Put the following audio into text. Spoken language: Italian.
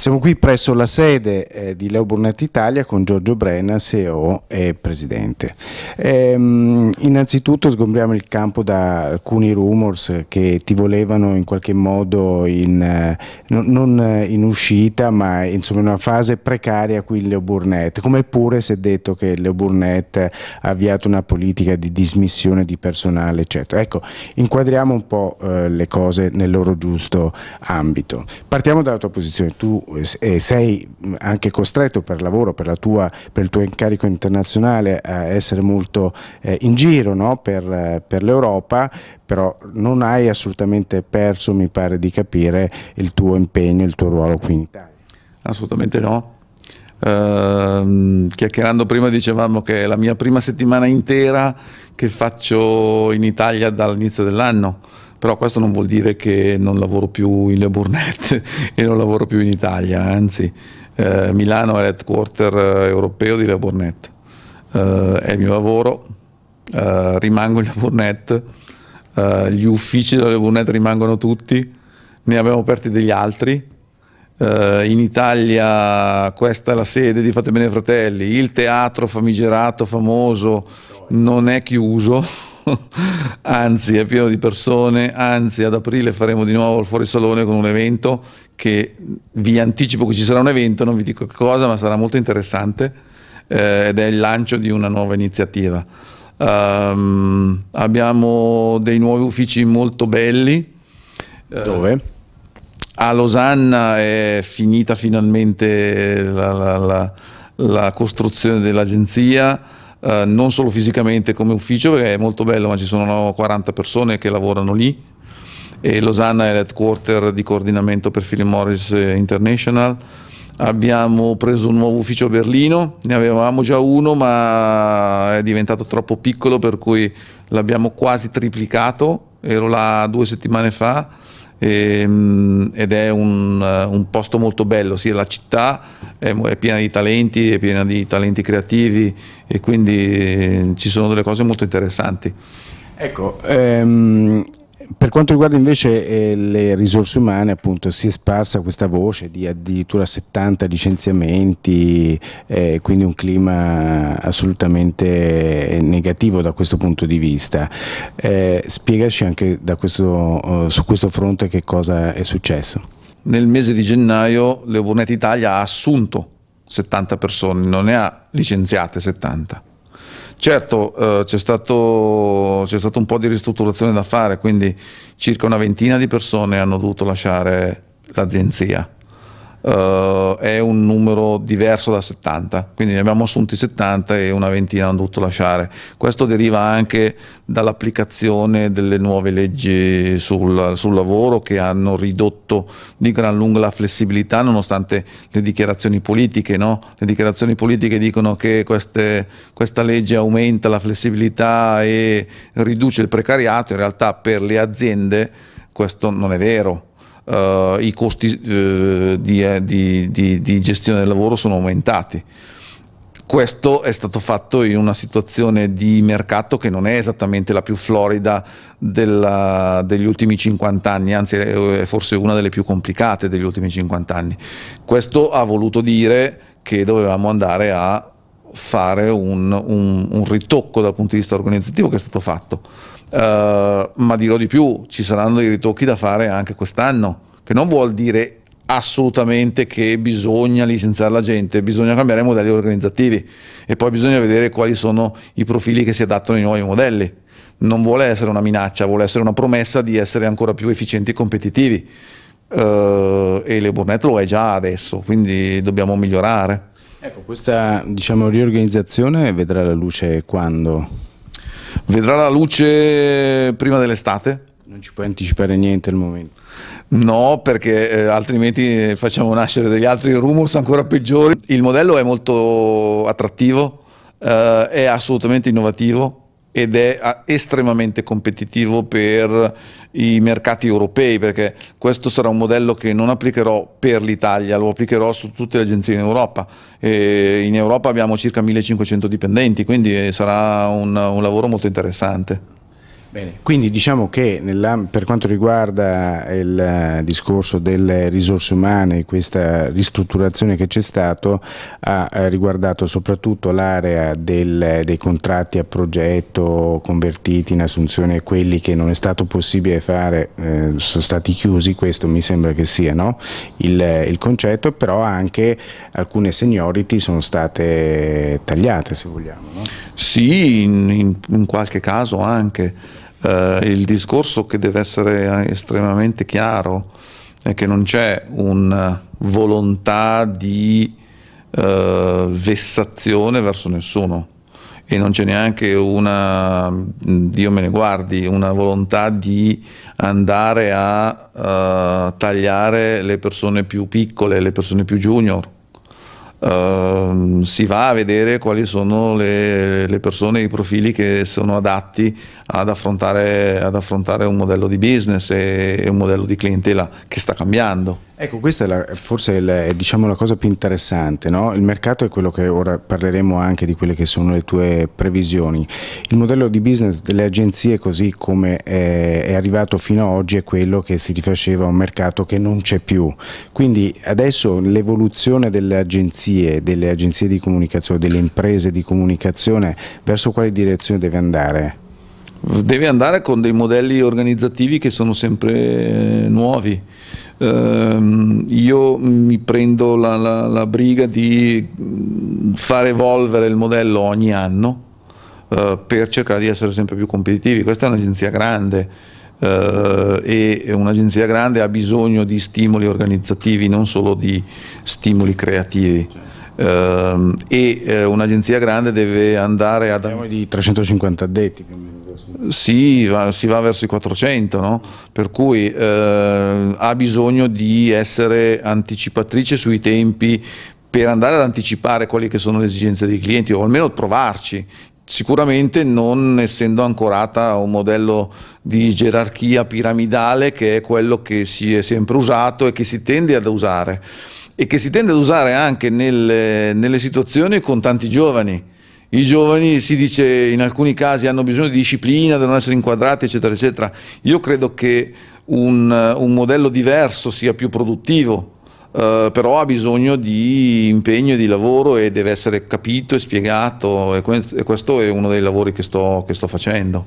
Siamo qui presso la sede eh, di Leo Burnett Italia con Giorgio Brenna, CEO e Presidente. Ehm, innanzitutto sgombriamo il campo da alcuni rumors che ti volevano in qualche modo in, eh, non in uscita ma insomma in una fase precaria qui in Leo Burnett, come pure si è detto che Leo Burnett ha avviato una politica di dismissione di personale eccetera. Ecco, inquadriamo un po' eh, le cose nel loro giusto ambito. Partiamo dalla tua posizione, tu eh, sei anche costretto per lavoro, per, tua, per, il tuo incarico internazionale a essere molto eh, in giro no? per, per l'Europa, però non hai assolutamente perso, mi pare di capire, il tuo impegno, il tuo ruolo qui in Italia. Assolutamente no. Uh, chiacchierando prima dicevamo che è la mia prima settimana intera che faccio in Italia dall'inizio dell'anno però questo non vuol dire che non lavoro più in Le Burnett e non lavoro più in Italia, anzi eh, Milano è l'headquarter eh, europeo di Le Burnett, eh, è il mio lavoro, eh, rimango in Le Burnett, eh, gli uffici della Le Burnett rimangono tutti, ne abbiamo aperti degli altri, Uh, in Italia questa è la sede di Fate Bene Fratelli, il teatro famigerato, famoso, non è chiuso, anzi è pieno di persone, anzi ad aprile faremo di nuovo il fuorisalone con un evento che vi anticipo che ci sarà un evento, non vi dico che cosa, ma sarà molto interessante eh, ed è il lancio di una nuova iniziativa. Um, abbiamo dei nuovi uffici molto belli. Eh, Dove? a Losanna è finita finalmente la, la, la, la costruzione dell'agenzia eh, non solo fisicamente come ufficio, perché è molto bello, ma ci sono 40 persone che lavorano lì. E Losanna è l'headquarter di coordinamento per Philip Morris International. Abbiamo preso un nuovo ufficio a Berlino, ne avevamo già uno ma è diventato troppo piccolo per cui l'abbiamo quasi triplicato, ero là due settimane fa ehm, ed è un, un, posto molto bello, sia la città è, è, piena di talenti, è piena di talenti creativi e quindi ci sono delle cose molto interessanti. Ecco, ehm, per quanto riguarda invece eh, le risorse umane, appunto, si è sparsa questa voce di addirittura 70 licenziamenti, eh, quindi un clima assolutamente negativo da questo punto di vista. Eh, spiegaci anche questo, su questo fronte che cosa è successo. Nel mese di gennaio Leobornet Italia ha assunto 70 persone, non ne ha licenziate 70 Certo, eh, c'è, stato, stato un po' di ristrutturazione da fare, quindi circa una ventina di persone hanno dovuto lasciare l'agenzia uh, è un numero diverso da 70, quindi ne abbiamo assunti 70 e una ventina hanno dovuto lasciare. Questo deriva anche dall'applicazione delle nuove leggi sul, sul, lavoro che hanno ridotto di gran lunga la flessibilità nonostante le dichiarazioni politiche. No? Le dichiarazioni politiche dicono che queste, questa legge aumenta la flessibilità e riduce il precariato, in realtà per le aziende questo non è vero uh, i costi uh, di, eh, di, di, di, gestione del lavoro sono aumentati. Questo è stato fatto in una situazione di mercato che non è esattamente la più florida della, degli ultimi 50 anni, anzi è forse una delle più complicate degli ultimi 50 anni. Questo ha voluto dire che dovevamo andare a fare un, un, un ritocco dal punto di vista organizzativo che è stato fatto Uh, ma dirò di più, ci saranno dei ritocchi da fare anche quest'anno, che non vuol dire assolutamente che bisogna licenziare la gente, bisogna cambiare i modelli organizzativi e poi bisogna vedere quali sono i profili che si adattano ai nuovi modelli. Non vuole essere una minaccia, vuole essere una promessa di essere ancora più efficienti e competitivi. Uh, e le Burnett lo è già adesso, quindi dobbiamo migliorare. Ecco, questa diciamo, riorganizzazione vedrà la luce quando? Vedrà la luce prima dell'estate? Non ci puoi anticipare niente al momento? No, perché eh, altrimenti facciamo nascere degli altri rumors ancora peggiori. Il modello è molto attrattivo, eh, è assolutamente innovativo, ed è estremamente competitivo per i mercati europei perché questo sarà un modello che non applicherò per l'Italia, lo applicherò su tutte le agenzie in Europa. E in Europa abbiamo circa 1500 dipendenti, quindi sarà un, un lavoro molto interessante. Bene, quindi diciamo che per quanto riguarda il eh, discorso delle risorse umane, questa ristrutturazione che c'è stato ha eh, riguardato soprattutto l'area dei contratti a progetto convertiti in assunzione, quelli che non è stato possibile fare eh, sono stati chiusi, questo mi sembra che sia no? il, il, concetto, però anche alcune seniority sono state tagliate se vogliamo. No? Sì, in, in, in qualche caso anche. Uh, il discorso che deve essere estremamente chiaro è che non c'è una volontà di uh, vessazione verso nessuno. E non c'è neanche una, Dio me ne guardi, una volontà di andare a uh, tagliare le persone più piccole, le persone più junior Uh, si va a vedere quali sono le, le, persone, i profili che sono adatti ad affrontare, ad affrontare un modello di business e, e un modello di clientela che sta cambiando. Ecco, questa è la, forse è, la, è diciamo, la cosa più interessante, no? il mercato è quello che ora parleremo anche di quelle che sono le tue previsioni. Il modello di business delle agenzie così come è, è arrivato fino ad oggi è quello che si rifaceva a un mercato che non c'è più, quindi adesso l'evoluzione delle agenzie, delle agenzie di comunicazione, delle imprese di comunicazione, verso quale direzione deve andare? Deve andare con dei modelli organizzativi che sono sempre nuovi Uh, io mi prendo la, la, la, briga di far evolvere il modello ogni anno uh, per cercare di essere sempre più competitivi. Questa è un'agenzia grande uh, e un'agenzia grande ha bisogno di stimoli organizzativi, non solo di stimoli creativi. Uh, e eh, un'agenzia grande deve andare ad... Parliamo di 350 addetti più o meno. Sì, va, si va verso i 400, no? per cui eh, ha bisogno di essere anticipatrice sui tempi per andare ad anticipare quali che sono le esigenze dei clienti o almeno provarci. Sicuramente non essendo ancorata a un modello di gerarchia piramidale che è quello che si è sempre usato e che si tende ad usare e che si tende ad usare anche nelle, nelle situazioni con tanti giovani i giovani si dice in alcuni casi hanno bisogno di disciplina, devono essere inquadrati eccetera eccetera. Io credo che un, un modello diverso sia più produttivo, eh, però ha bisogno di impegno e di lavoro e deve essere capito e spiegato e questo è uno dei lavori che sto, che sto facendo.